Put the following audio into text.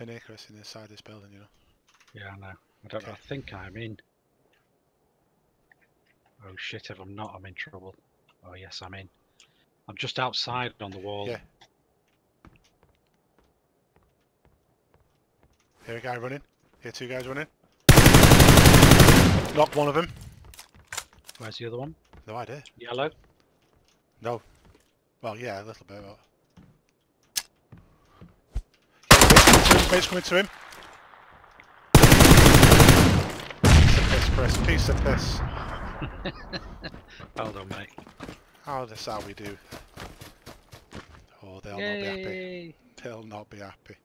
in here, Chris, inside this building, you know. Yeah, I know. I don't. I think I'm in. Oh shit! If I'm not, I'm in trouble. Oh yes, I'm in. I'm just outside on the wall. Yeah. Here a guy running. Here two guys running. Knocked one of them. Where's the other one? No idea. Yellow. No. Well, yeah, a little bit. But... Mate's coming to him. Piece of piss, Chris. Piece of piss. Hold on, mate. Oh, how this how we do. Oh, they'll not be happy. They'll not be happy.